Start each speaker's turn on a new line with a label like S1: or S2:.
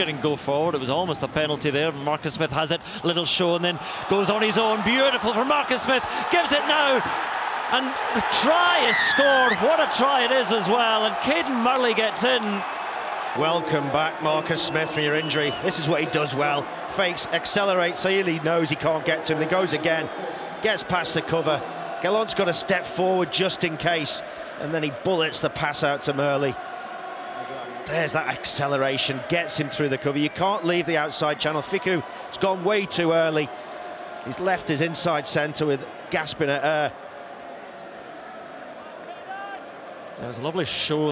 S1: Getting go forward, it was almost a penalty there. Marcus Smith has it, little show, and then goes on his own. Beautiful for Marcus Smith, gives it now. And the try is scored. What a try it is as well. And Cadan Murley gets in.
S2: Welcome back, Marcus Smith, from your injury. This is what he does well. Fakes, accelerates, he knows he can't get to him. Then goes again, gets past the cover. Gallant's got to step forward just in case, and then he bullets the pass out to Murley. There's that acceleration, gets him through the cover. You can't leave the outside channel. Fickou has gone way too early. He's left his inside centre with gasping at uh, air.
S1: There's a lovely show